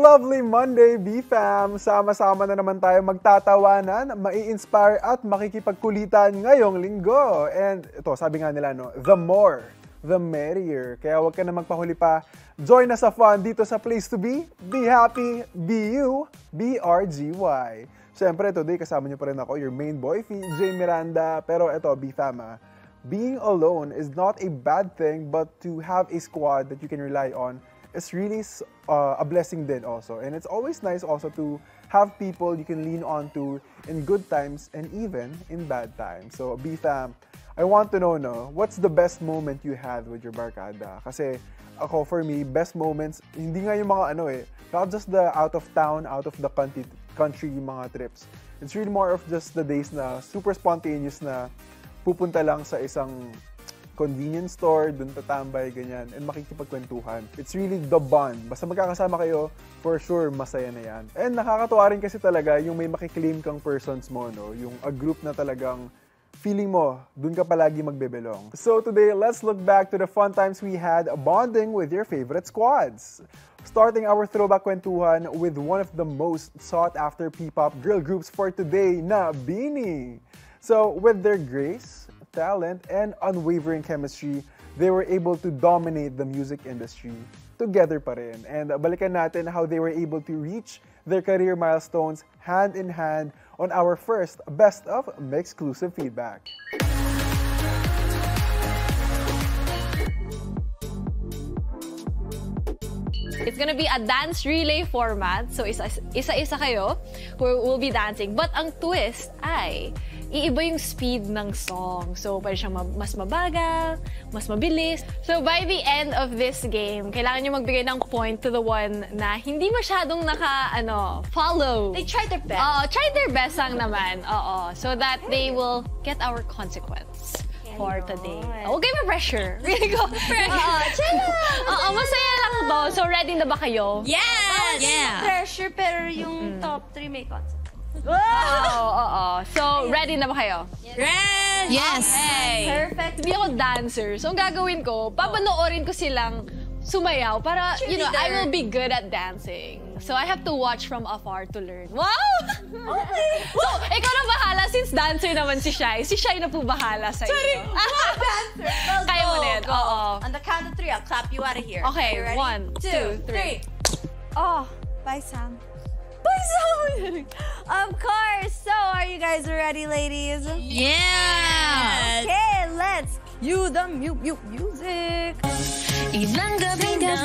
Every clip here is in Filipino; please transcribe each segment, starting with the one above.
Lovely Monday, B-Fam! Sama-sama na naman tayo magtatawanan, mai-inspire at makikipagkulitan ngayong linggo. And ito, sabi nga nila, no, the more, the merrier. Kaya huwag ka na magpahuli pa. Join us sa fun dito sa Place to Be. Be happy, be you, B-R-G-Y. Siyempre, today kasama niyo pa rin ako, your main boy, Jay Miranda. Pero ito, B-Fam, ah, being alone is not a bad thing, but to have a squad that you can rely on is really uh, a blessing then also. And it's always nice also to have people you can lean on to in good times and even in bad times. So, B-Fam, I want to know, no, what's the best moment you had with your barkada? Kasi ako, for me, best moments, hindi nga yung mga ano eh, not just the out of town, out of the country, country mga trips. It's really more of just the days na super spontaneous na pupunta lang sa isang convenience store, dun tatambay, ganyan, and makikipagkwentuhan. It's really the bond. Basta magkakasama kayo, for sure, masaya na yan. And nakakatuwa rin kasi talaga yung may makiklaim kang persons mo, no? Yung a group na talagang feeling mo, dun ka palagi magbebelong. So today, let's look back to the fun times we had bonding with your favorite squads. Starting our throwback kwentuhan with one of the most sought-after P-pop girl groups for today na Beanie. So with their grace, talent, and unwavering chemistry, they were able to dominate the music industry together pa rin. And uh, balikan natin how they were able to reach their career milestones hand in hand on our first Best of Exclusive Feedback. It's gonna be a dance relay format. So, isa-isa kayo who will be dancing. But ang twist ay iiba yung speed ng song. So, pwede siyang mas mabagal, mas mabilis. So, by the end of this game, kailangan nyo magbigay ng point to the one na hindi masyadong naka, ano, follow. They try their best. Oo, try their best lang naman. Oo, so that they will get our consequence for today. Huwag kayo ma-pressure. Really go. Oo, chill Oo, masaya lang to. So, ready na ba kayo? Yes! Yeah. Pressure, pero yung top 3 may concept. Oo, oo. So, ready na ba kayo? Red! Yes. Hey! Perfect. Hindi ako dancer. So, ang gagawin ko, papanoorin ko silang sumayaw para, you know, I will be good at dancing. So, I have to watch from afar to learn. Wow! Okay. so, ikaw na bahala since dancer naman si Shai. Si Shai na po bahala sa Sorry, inyo. dancer. Well, Kaya mo go, din, go. oo. On the count of three, I'll clap you out of here. Okay, You ready? one, two, three. Oh, bye, Sam. Bye, Sam! of course. So, are you guys ready, ladies? Yeah! Okay, let's cue the mu mu music. Ilang gabi nang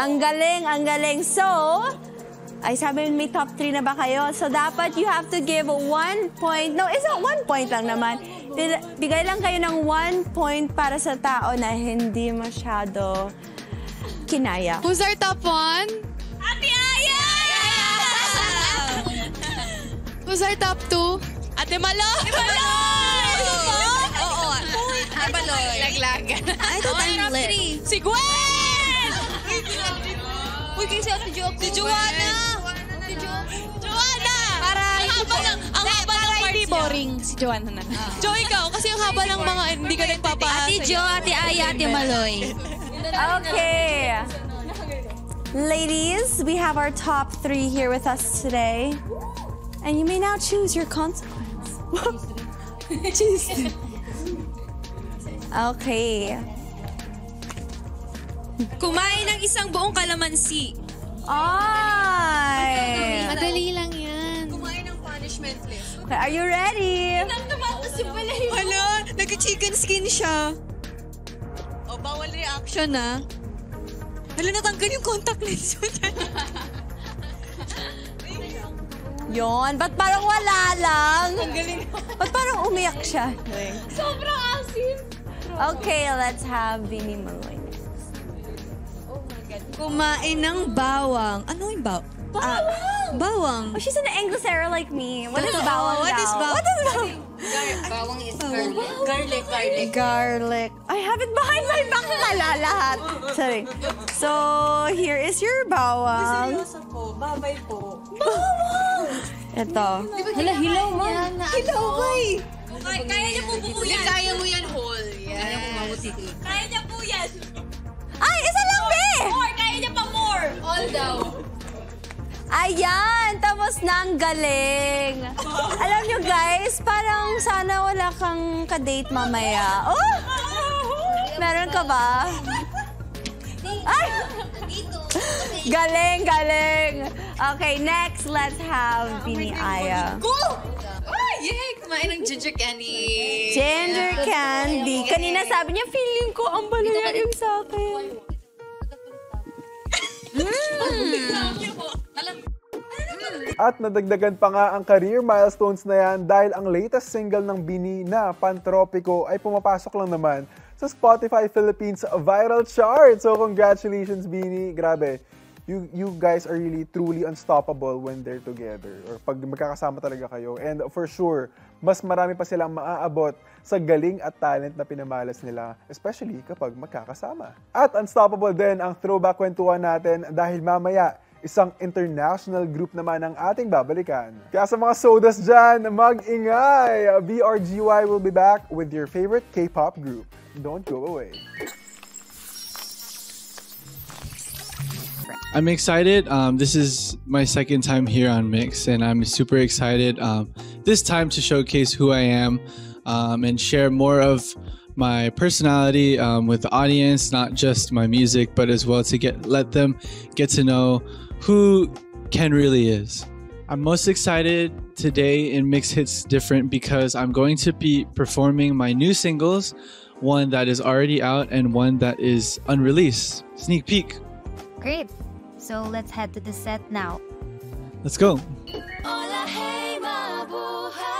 Ang galing, ang galing. So, ay sabi may top 3 na ba kayo? So, dapat you have to give one point. No, it's not one point lang naman. Bigay lang kayo ng one point para sa tao na hindi masyado kinaya. Who's our top one? Ate Aya! Who's our top two? Ate Malo! Ate Malo! Oo. Ate Maloy. Laglag. I thought I'm lit. Si Gwen! Uy, kayo si Ate Jo. Si Joanna! Si Joanna! Para ang haba ng, ang haba ng parts boring. Si Joanna na. Jo, ikaw. Kasi ang haba ng mga hindi ka nagpapaasa. Ate Jo, Ate Aya, Ate Maloy. Okay. Ladies, we have our top three here with us today. And you may now choose your consequence. choose. Okay. Kumain ng isang buong kalamansi. Ay! Madali lang yan. Okay, are you ready? Hala, nag-chicken skin siya. O, bawal reaction ah. Hala, natanggal yung contact lens mo. Yon, ba't parang wala lang? Ba't parang umiyak siya? Sobrang asim. Okay, let's have Vinny Maloy. Kumain ng bawang. Ano yung bawang? Bawang! bawang. Oh, she's an Englishera like me. What is bawang What daw? is bawang? What is bawang? Bawang is garlic. Garlic, garlic. Garlic. I have it behind my back pala lahat. Sorry. So, here is your bawang. po, babay po. Ito. Hala, hilaw mo. Hilaw ba eh? Kaya niya po buo yan. Kaya mo yan whole. Kaya mo mamutiti. Kaya niya po yan. All daw. Ayan, tapos na ang galing. Alam nyo guys, parang sana wala kang ka-date mamaya. Oh! Meron ka ba? Ay! Galing, galing. Okay, next, let's have Bini Aya. Go! Oh, yay! Kumain ng ginger candy. Ginger candy. Kanina sabi niya, feeling ko ang balaya yung sa akin. At nadagdagan pa nga ang career milestones na yan dahil ang latest single ng Bini na Pantropico ay pumapasok lang naman sa Spotify Philippines viral chart. So congratulations Bini, grabe. You, you guys are really truly unstoppable when they're together or pag magkakasama talaga kayo. And for sure, mas marami pa silang maaabot sa galing at talent na pinamalas nila, especially kapag magkakasama. At unstoppable din ang throwback kwentuhan natin dahil mamaya, isang international group naman ang ating babalikan. Kaya sa mga sodas dyan, mag-ingay! BRGY will be back with your favorite K-pop group. Don't go away. I'm excited. Um, this is my second time here on Mix, and I'm super excited um, this time to showcase who I am um, and share more of my personality um, with the audience, not just my music, but as well to get let them get to know who Ken really is. I'm most excited today in Mix Hits Different because I'm going to be performing my new singles, one that is already out and one that is unreleased. Sneak peek. Great. So let's head to the set now. Let's go. Hola, hey, mabuhay.